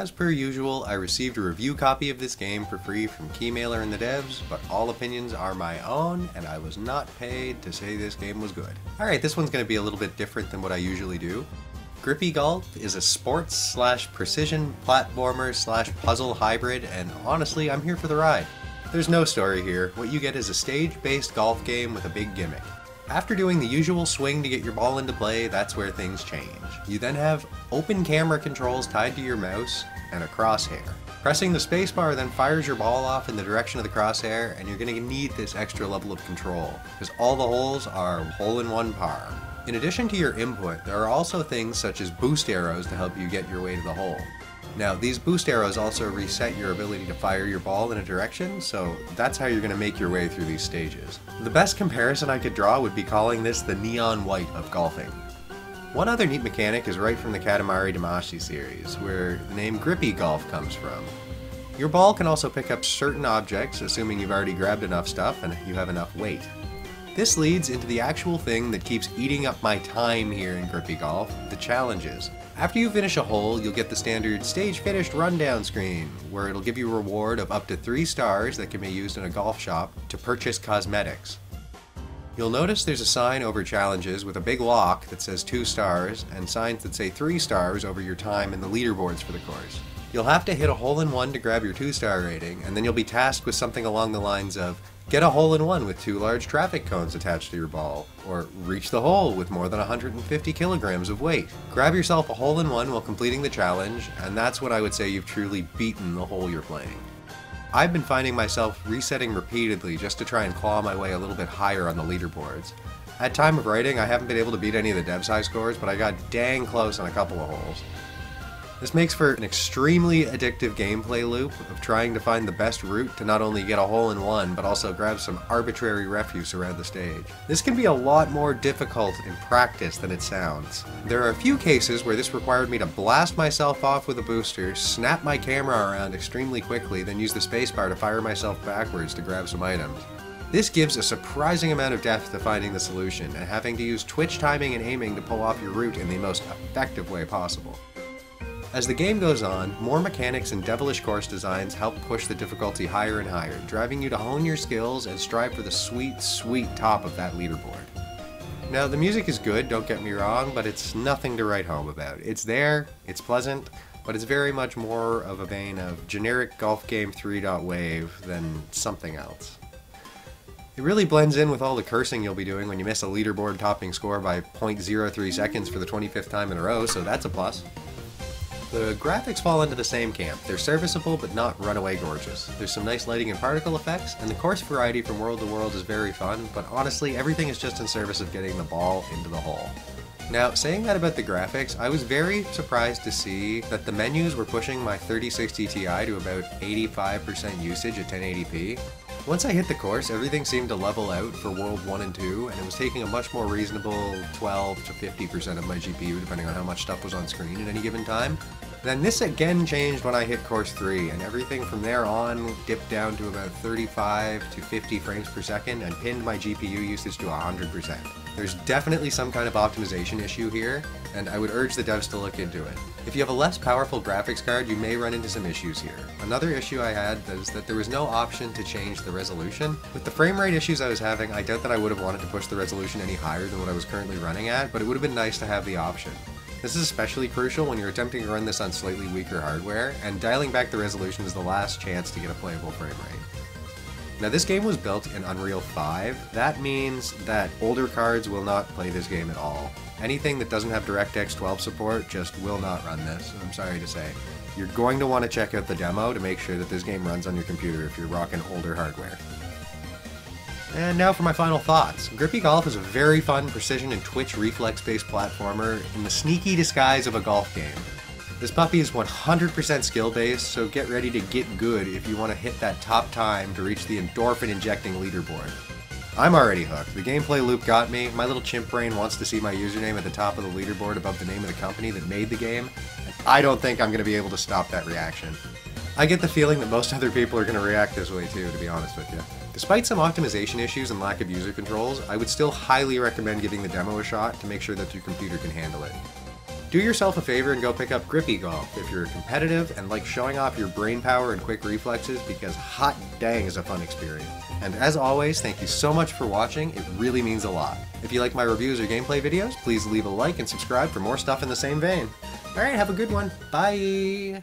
as per usual, I received a review copy of this game for free from Keymailer and the devs, but all opinions are my own, and I was not paid to say this game was good. Alright, this one's going to be a little bit different than what I usually do. Grippy Golf is a sports slash precision platformer slash puzzle hybrid, and honestly, I'm here for the ride. There's no story here, what you get is a stage-based golf game with a big gimmick. After doing the usual swing to get your ball into play, that's where things change. You then have open camera controls tied to your mouse and a crosshair. Pressing the spacebar then fires your ball off in the direction of the crosshair, and you're going to need this extra level of control, because all the holes are hole-in-one par. In addition to your input, there are also things such as boost arrows to help you get your way to the hole. Now, these boost arrows also reset your ability to fire your ball in a direction, so that's how you're going to make your way through these stages. The best comparison I could draw would be calling this the neon white of golfing. One other neat mechanic is right from the Katamari Damacy series, where the name Grippy Golf comes from. Your ball can also pick up certain objects, assuming you've already grabbed enough stuff and you have enough weight. This leads into the actual thing that keeps eating up my time here in Grippy Golf, the challenges. After you finish a hole, you'll get the standard stage finished rundown screen, where it'll give you a reward of up to 3 stars that can be used in a golf shop to purchase cosmetics. You'll notice there's a sign over challenges with a big lock that says 2 stars, and signs that say 3 stars over your time in the leaderboards for the course. You'll have to hit a hole in one to grab your 2 star rating, and then you'll be tasked with something along the lines of Get a hole in one with two large traffic cones attached to your ball, or reach the hole with more than 150 kilograms of weight. Grab yourself a hole in one while completing the challenge, and that's when I would say you've truly beaten the hole you're playing. I've been finding myself resetting repeatedly just to try and claw my way a little bit higher on the leaderboards. At time of writing, I haven't been able to beat any of the devs high scores, but I got dang close on a couple of holes. This makes for an extremely addictive gameplay loop of trying to find the best route to not only get a hole in one, but also grab some arbitrary refuse around the stage. This can be a lot more difficult in practice than it sounds. There are a few cases where this required me to blast myself off with a booster, snap my camera around extremely quickly, then use the spacebar to fire myself backwards to grab some items. This gives a surprising amount of depth to finding the solution, and having to use twitch timing and aiming to pull off your route in the most effective way possible. As the game goes on, more mechanics and devilish course designs help push the difficulty higher and higher, driving you to hone your skills and strive for the sweet, sweet top of that leaderboard. Now, the music is good, don't get me wrong, but it's nothing to write home about. It's there, it's pleasant, but it's very much more of a vein of generic golf game 3.wave than something else. It really blends in with all the cursing you'll be doing when you miss a leaderboard topping score by 0.03 seconds for the 25th time in a row, so that's a plus. The graphics fall into the same camp. They're serviceable, but not runaway gorgeous. There's some nice lighting and particle effects, and the course variety from world to world is very fun, but honestly, everything is just in service of getting the ball into the hole. Now, saying that about the graphics, I was very surprised to see that the menus were pushing my 3060 Ti to about 85% usage at 1080p. Once I hit the course, everything seemed to level out for World 1 and 2, and it was taking a much more reasonable 12 to 50% of my GPU, depending on how much stuff was on screen at any given time. Then this again changed when I hit course 3, and everything from there on dipped down to about 35 to 50 frames per second and pinned my GPU usage to 100%. There's definitely some kind of optimization issue here, and I would urge the devs to look into it. If you have a less powerful graphics card, you may run into some issues here. Another issue I had is that there was no option to change the resolution. With the frame rate issues I was having, I doubt that I would have wanted to push the resolution any higher than what I was currently running at, but it would have been nice to have the option. This is especially crucial when you're attempting to run this on slightly weaker hardware, and dialing back the resolution is the last chance to get a playable frame rate. Now this game was built in Unreal 5. That means that older cards will not play this game at all. Anything that doesn't have DirectX 12 support just will not run this, I'm sorry to say. You're going to want to check out the demo to make sure that this game runs on your computer if you're rocking older hardware. And now for my final thoughts. Grippy Golf is a very fun precision and twitch reflex based platformer in the sneaky disguise of a golf game. This puppy is 100% skill based, so get ready to get good if you want to hit that top time to reach the endorphin injecting leaderboard. I'm already hooked. The gameplay loop got me. My little chimp brain wants to see my username at the top of the leaderboard above the name of the company that made the game. And I don't think I'm going to be able to stop that reaction. I get the feeling that most other people are going to react this way too, to be honest with you. Despite some optimization issues and lack of user controls, I would still highly recommend giving the demo a shot to make sure that your computer can handle it. Do yourself a favor and go pick up Grippy Golf if you're competitive and like showing off your brain power and quick reflexes because hot dang is a fun experience. And as always, thank you so much for watching, it really means a lot. If you like my reviews or gameplay videos, please leave a like and subscribe for more stuff in the same vein. Alright, have a good one. Bye!